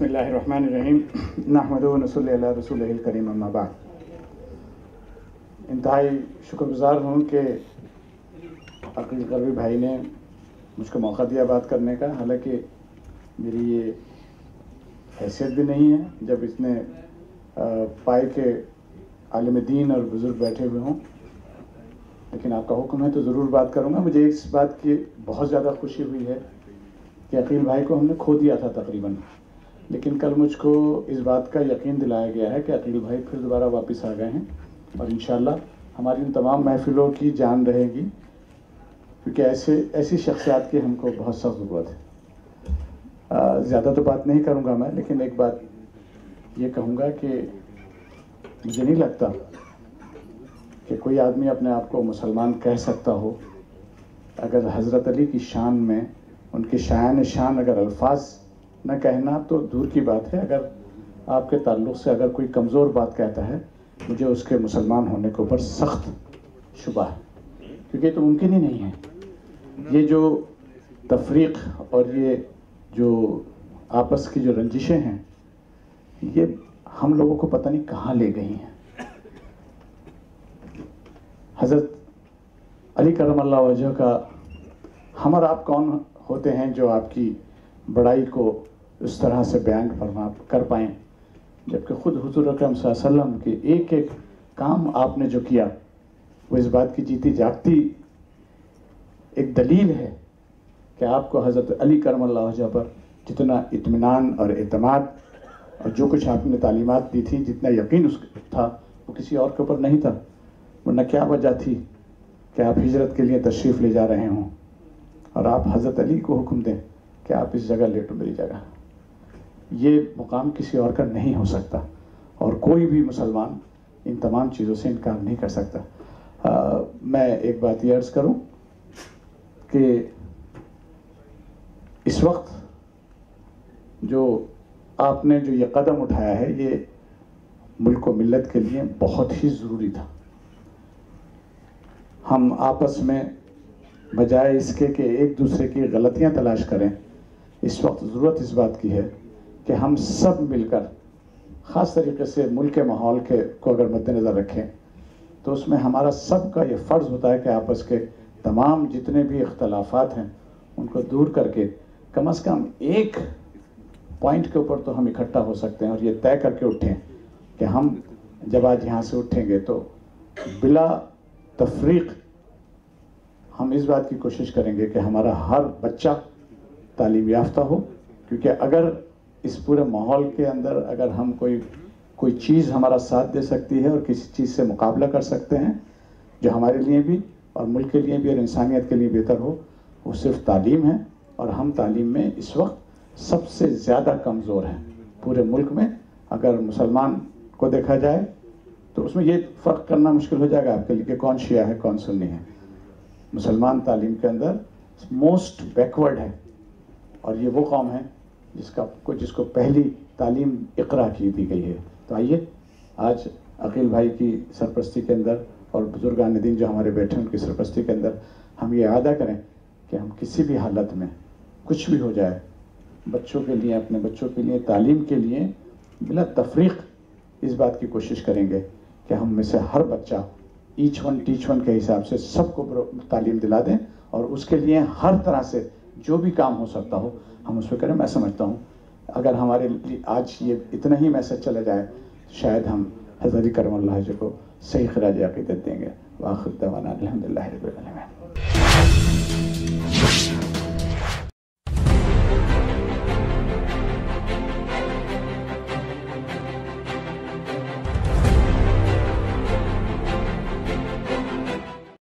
اللہ الرحمن الرحیم۔ نحمد و نصلی اللہ رسول الکریم، اما بعد۔ انتہائی شکر گزار ہوں کہ عقیل قربی بھائی نے مجھ کو موقع دیا بات کرنے کا۔ حالانکہ میری یہ حیثیت بھی نہیں ہے جب اس نے پائے کہ عالم دین اور بزرگ بیٹھے ہوئے ہوں۔ لیکن آپ کا حکم ہے تو ضرور بات کروں گا۔ مجھے اس بات کی بہت زیادہ خوشی ہوئی ہے کہ عقیل بھائی کو ہم نے کھو دیا تھا تقریباً۔ لیکن کل مجھ کو اس بات کا یقین دلایا گیا ہے کہ عقیل بھائی پھر دوبارہ واپس آ گئے ہیں اور انشاءاللہ ہماری ان تمام محفلوں کی جان رہے گی، کیونکہ ایسے ایسی شخصیات کی ہم کو بہت سخت ضرورت ہے۔ زیادہ تو بات نہیں کروں گا میں، لیکن ایک بات یہ کہوں گا کہ مجھے نہیں لگتا کہ کوئی آدمی اپنے آپ کو مسلمان کہہ سکتا ہو۔ اگر حضرت علی کی شان میں، ان کی شایان شان اگر الفاظ نہ کہنا تو دور کی بات ہے، اگر آپ کے تعلق سے اگر کوئی کمزور بات کہتا ہے، مجھے اس کے مسلمان ہونے کے اوپر سخت شبہ ہے۔ کیونکہ یہ تو ممکن ہی نہیں ہے۔ یہ جو تفریق اور یہ جو آپس کی جو رنجشیں ہیں، یہ ہم لوگوں کو پتہ نہیں کہاں لے گئی ہیں۔ حضرت علی کرم اللہ وجہ کا ہم اور آپ کون ہوتے ہیں جو آپ کی بڑائی کو اس طرح سے بیان فرما کر پائیں۔ جبکہ خود حضور اکرم صلی اللہ علیہ وسلم کے ایک ایک کام آپ نے جو کیا، وہ اس بات کی جیتی جاگتی ایک دلیل ہے کہ آپ کو حضرت علی کرم اللہ وجہ پر جتنا اطمینان اور اعتماد اور جو کچھ آپ نے تعلیمات دی تھی، جتنا یقین اس تھا، وہ کسی اور کے اوپر نہیں تھا۔ ورنہ کیا وجہ تھی کہ آپ ہجرت کے لیے تشریف لے جا رہے ہوں اور آپ حضرت علی کو حکم دیں۔ کہ آپ اس جگہ لیٹو میری جگہ۔ یہ مقام کسی اور کا نہیں ہو سکتا اور کوئی بھی مسلمان ان تمام چیزوں سے انکار نہیں کر سکتا۔ میں ایک بات یہ عرض کروں کہ اس وقت جو آپ نے جو یہ قدم اٹھایا ہے، یہ ملک و ملت کے لیے بہت ہی ضروری تھا۔ ہم آپس میں بجائے اس کے کہ ایک دوسرے کی غلطیاں تلاش کریں اس وقت ضرورت اس بات کی ہے کہ ہم سب مل کر خاص طریقے سے ملک کے ماحول کے کو اگر مد نظر رکھیں، تو اس میں ہمارا سب کا یہ فرض ہوتا ہے کہ آپس کے تمام جتنے بھی اختلافات ہیں، ان کو دور کر کے کم از کم ایک پوائنٹ کے اوپر تو ہم اکٹھا ہو سکتے ہیں اور یہ طے کر کے اٹھیں کہ ہم جب آج یہاں سے اٹھیں گے تو بلا تفریق ہم اس بات کی کوشش کریں گے کہ ہمارا ہر بچہ تعلیم یافتہ ہو۔ کیونکہ اگر اس پورے ماحول کے اندر اگر ہم کوئی کوئی چیز ہمارا ساتھ دے سکتی ہے اور کسی چیز سے مقابلہ کر سکتے ہیں، جو ہمارے لیے بھی اور ملک کے لیے بھی اور انسانیت کے لیے بہتر ہو، وہ صرف تعلیم ہے۔ اور ہم تعلیم میں اس وقت سب سے زیادہ کمزور ہیں۔ پورے ملک میں اگر مسلمان کو دیکھا جائے تو اس میں یہ فرق کرنا مشکل ہو جائے گا آپ کے لیے کہ کون شیعہ ہے، کون سنی ہے۔ مسلمان تعلیم کے اندر موسٹ بیکورڈ ہے۔ اور یہ وہ قوم ہے جس کا جس کو پہلی تعلیم اقرا کی دی گئی ہے۔ تو آئیے، آج عقیل بھائی کی سرپرستی کے اندر اور بزرگان دین جو ہمارے بیٹھے ہیں، ان کی سرپرستی کے اندر ہم یہ اعادہ کریں کہ ہم کسی بھی حالت میں کچھ بھی ہو جائے، بچوں کے لیے، اپنے بچوں کے لیے، تعلیم کے لیے بلا تفریق اس بات کی کوشش کریں گے کہ ہم میں سے ہر بچہ ایچ ون ٹیچ ون کے حساب سے سب کو تعلیم دلا دیں اور اس کے لیے ہر طرح سے جو بھی کام ہو سکتا ہو، ہم اس پہ کریں میں سمجھتا ہوں، اگر ہمارے آج یہ اتنا ہی میسج چلا جائے، شاید ہم حضرت کرم اللہ جی کو صحیح خراج عقیدت دیں گے۔ واخر دوانا الحمدللہ رب العالمین۔